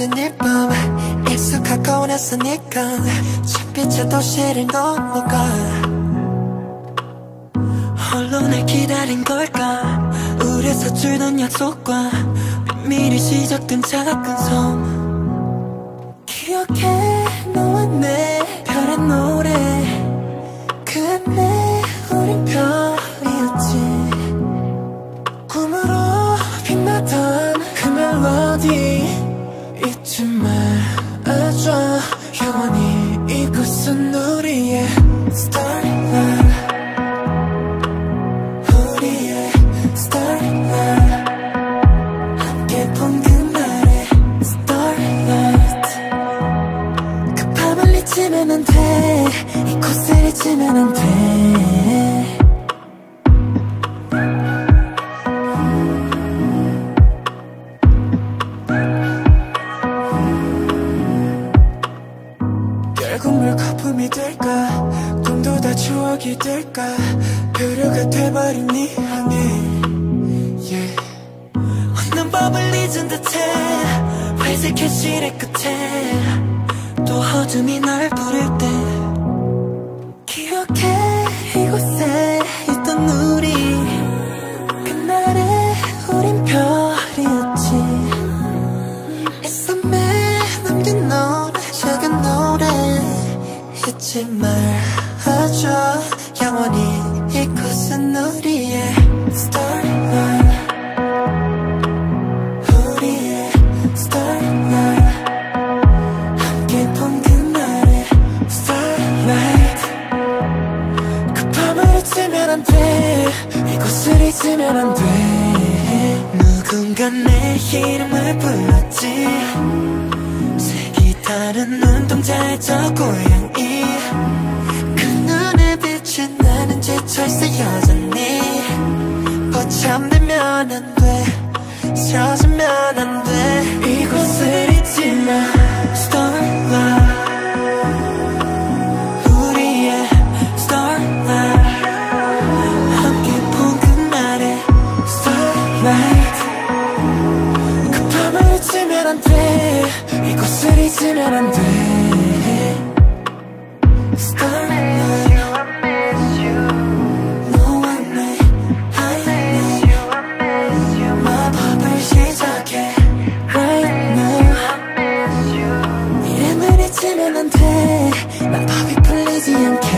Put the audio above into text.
모든 일밤 익숙하고 낯서니까 햇빛의 도시를 넘어가? 홀로 날 기다린 걸까? 우리 서툴던 약속과 미리 시작된 작은 섬 말아줘. 영원히 이곳은 우리의 Starlight 우리의 Starlight 함께 본 그날의 Starlight. 그 밤을 잊으면 안돼. 이곳을 잊으면 안돼 물 거품이 될까? 꿈도 다 추억이 될까? 표류가 돼버린 네 향기 yeah. 없는 법을 잊은 듯해. 회색의 실의 끝에. 또 어둠이 날부 말아줘 영원히 이 곳은 우리의 Starlight 우리의 Starlight 함께 본 그날의 Starlight. 그 밤을 잊으면 안돼. 이곳을 잊으면 안돼. 누군가 내 이름을 불렀지. 색이 다른 눈 저 고양이. 그 눈에 비친 나는 지쳐있어 여전히. 버참되면 안돼. 젖으면 안돼. 이곳을 잊지 마. Starlight 시간대 이곳을 잊으면 안돼 Starlight 너와 내 highlight 마법을 시작해 right now 미래만 잊으면 안돼 난 법이 풀리지 않게